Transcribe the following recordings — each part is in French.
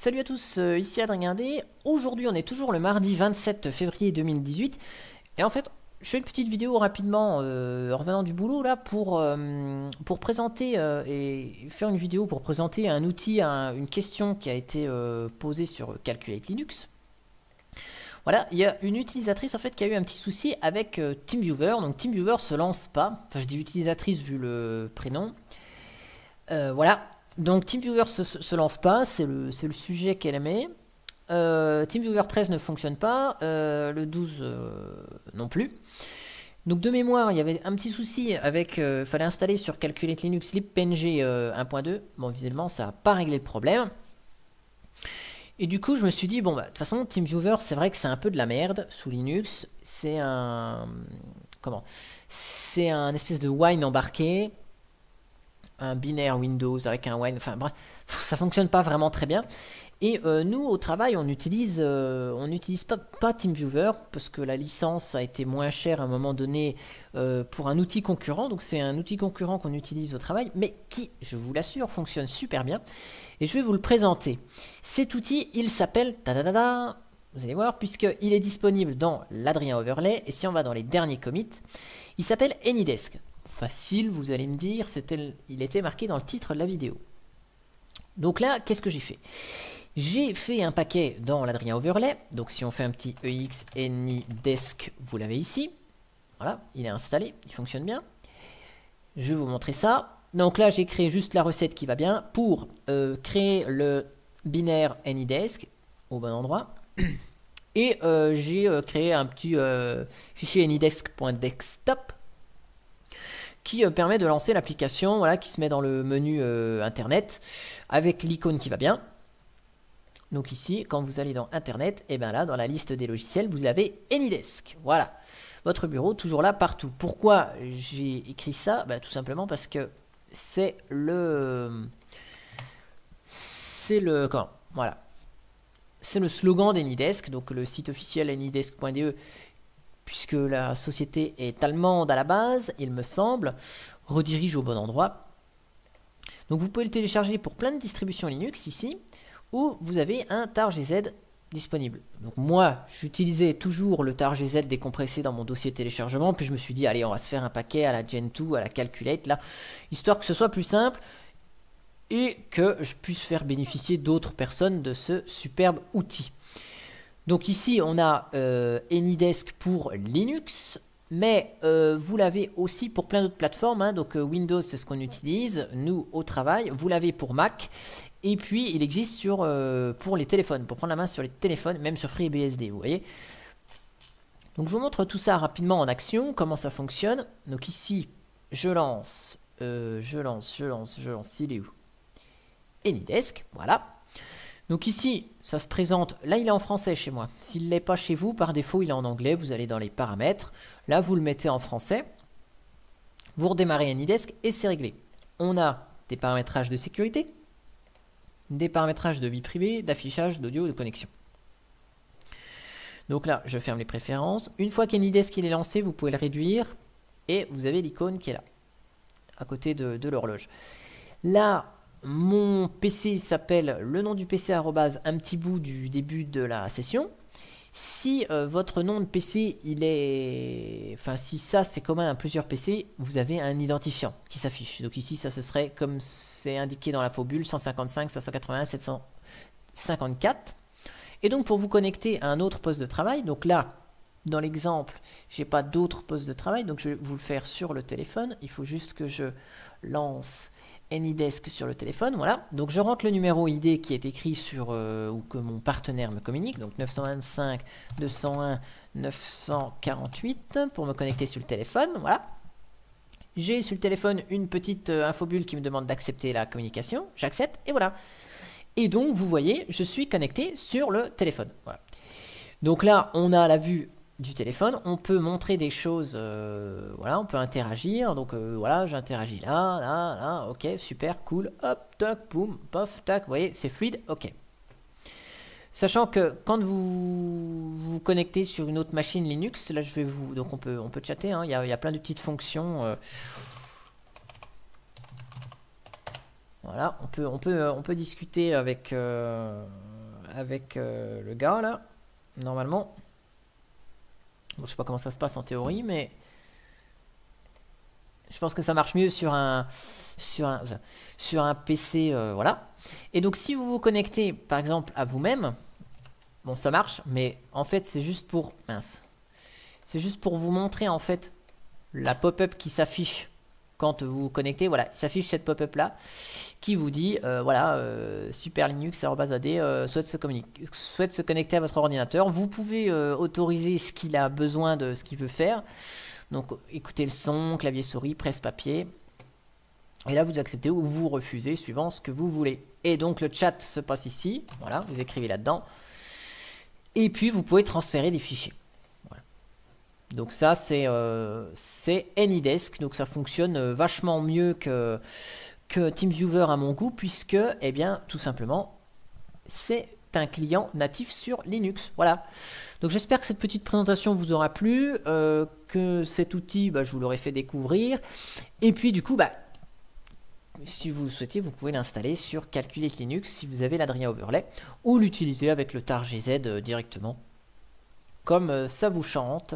Salut à tous, euh, ici Adrien D. Aujourd'hui, on est toujours le mardi 27 février 2018. Et en fait, je fais une petite vidéo rapidement euh, revenant du boulot là pour, euh, pour présenter et faire une vidéo pour présenter un outil, une question qui a été posée sur Calculate Linux. Voilà, il y a une utilisatrice en fait qui a eu un petit souci avec TeamViewer. Donc TeamViewer se lance pas. Enfin, je dis utilisatrice vu le prénom. voilà, donc TeamViewer se, se lance pas, c'est le, sujet qu'elle aimait. Euh, TeamViewer 13 ne fonctionne pas, euh, le 12 euh, non plus. Donc de mémoire, il y avait un petit souci avec, il fallait installer sur Calculate Linux libpng 1.2. Bon, visiblement, ça n'a pas réglé le problème. Et du coup, je me suis dit, bon, bah, de toute façon, TeamViewer, c'est vrai que c'est un peu de la merde sous Linux. C'est un... Comment? C'est un espèce de wine embarqué un binaire Windows avec un wine, enfin bref, ça fonctionne pas vraiment très bien. Et euh, nous, au travail, on utilise, euh, on n'utilise pas, TeamViewer parce que la licence a été moins chère à un moment donné euh, pour un outil concurrent. Donc c'est un outil concurrent qu'on utilise au travail, mais qui, je vous l'assure, fonctionne super bien. Et je vais vous le présenter. Cet outil, il s'appelle vous allez voir, puisqu'il est disponible dans l'Adrien Overlay. Et si on va dans les derniers commits, il s'appelle AnyDesk facile, vous allez me dire, il était marqué dans le titre de la vidéo. Donc là, qu'est-ce que j'ai fait? J'ai fait un paquet dans l'Adrien Overlay. Donc si on fait un petit EX Desk, vous l'avez ici. Voilà, il est installé, il fonctionne bien. Je vais vous montrer ça. Donc là, j'ai créé juste la recette qui va bien pour euh, créer le binaire AnyDesk au bon endroit. Et euh, j'ai euh, créé un petit fichier anydesk.desktop qui euh, permet de lancer l'application voilà, qui se met dans le menu euh, internet avec l'icône qui va bien. Donc ici, quand vous allez dans internet, et eh bien là, dans la liste des logiciels, vous avez AnyDesk. Voilà. Votre bureau, toujours là, partout. Pourquoi j'ai écrit ça? Bah, Tout simplement parce que c'est le... C'est le... Comment? Voilà. C'est le slogan d'AnyDesk, donc le site officiel anydesk.de puisque la société est allemande à la base, il me semble, redirige au bon endroit. Donc vous pouvez le télécharger pour plein de distributions Linux ici, où vous avez un TarGZ disponible. Donc moi, j'utilisais toujours le TarGZ décompressé dans mon dossier téléchargement, puis je me suis dit, allez, on va se faire un paquet à la Gen2, à la Calculate, là, histoire que ce soit plus simple, et que je puisse faire bénéficier d'autres personnes de ce superbe outil. Donc ici, on a euh, AnyDesk pour Linux, mais euh, vous l'avez aussi pour plein d'autres plateformes. Hein. donc euh, Windows, c'est ce qu'on utilise, nous, au travail. Vous l'avez pour Mac. Et puis, il existe pour les téléphones, pour prendre la main sur les téléphones, même sur FreeBSD, vous voyez. Donc je vous montre tout ça rapidement en action, comment ça fonctionne. Donc ici, je lance, je lance, je lance, je lance, il est où? AnyDesk, voilà. Donc ici, ça se présente, là il est en français chez moi. S'il ne l'est pas chez vous, par défaut il est en anglais, vous allez dans les paramètres, là vous le mettez en français, vous redémarrez AnyDesk et c'est réglé. On a des paramétrages de sécurité, des paramétrages de vie privée, d'affichage, d'audio, de connexion. Donc là, je ferme les préférences. Une fois qu'AnyDesk est lancé, vous pouvez le réduire et vous avez l'icône qui est là, à côté de l'horloge. Là, mon PC s'appelle le nom du PC un petit bout du début de la session. Si euh, votre nom de PC, il est... Enfin, si ça, c'est commun à plusieurs PC, vous avez un identifiant qui s'affiche. Donc ici, ça, ce serait, comme c'est indiqué dans la bulle 155, 581, 754. Et donc, pour vous connecter à un autre poste de travail, donc là, dans l'exemple, j'ai pas d'autre poste de travail, donc je vais vous le faire sur le téléphone. Il faut juste que je lance AnyDesk sur le téléphone, voilà. Donc je rentre le numéro ID qui est écrit sur, euh, ou que mon partenaire me communique, donc 925 201 948 pour me connecter sur le téléphone, voilà. J'ai sur le téléphone une petite euh, infobulle qui me demande d'accepter la communication, j'accepte, et voilà. Et donc vous voyez, je suis connecté sur le téléphone. Donc là, on a la vue du téléphone, on peut montrer des choses, euh, voilà, on peut interagir, donc euh, voilà, j'interagis là, là, là, ok, super, cool, hop, tac, boum, pof, tac, vous voyez, c'est fluide, ok. Sachant que quand vous vous connectez sur une autre machine Linux, là je vais vous, donc on peut, on peut chatter, hein, il y, a, plein de petites fonctions, euh. voilà, on peut, on peut, on peut discuter avec avec le gars là, normalement. Bon, je sais pas comment ça se passe en théorie, mais je pense que ça marche mieux sur un, sur un, PC, voilà. Et donc si vous vous connectez par exemple à vous-même, bon ça marche, mais en fait c'est juste pour, mince, c'est juste pour vous montrer en fait la pop-up qui s'affiche quand vous vous connectez. Voilà, il s'affiche cette pop-up là qui vous dit, euh, voilà, euh, super Linux, AD, euh, souhaite, se souhaite se connecter à votre ordinateur. Vous pouvez autoriser ce qu'il a besoin de ce qu'il veut faire. Donc écoutez le son, clavier souris, presse papier. Et là, vous acceptez ou vous refusez suivant ce que vous voulez. Et donc, le chat se passe ici. Voilà, vous écrivez là-dedans. Et puis, vous pouvez transférer des fichiers. Donc ça, c'est euh, AnyDesk. Donc ça fonctionne euh, vachement mieux que, que TeamViewer à mon goût, puisque, eh bien, tout simplement, c'est un client natif sur Linux. Voilà. Donc j'espère que cette petite présentation vous aura plu, euh, que cet outil, bah, je vous l'aurai fait découvrir. Et puis du coup, bah, si vous souhaitez, vous pouvez l'installer sur Calculate Linux si vous avez l'Adrien Overlay ou l'utiliser avec le tar GZ euh, directement comme euh, ça vous chante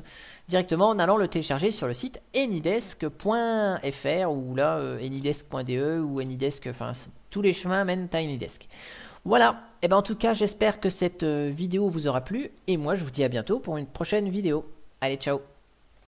directement en allant le télécharger sur le site anydesk.fr ou là euh, anydesk.de ou anydesk enfin tous les chemins mènent à anydesk. Voilà, et ben en tout cas, j'espère que cette vidéo vous aura plu et moi je vous dis à bientôt pour une prochaine vidéo. Allez, ciao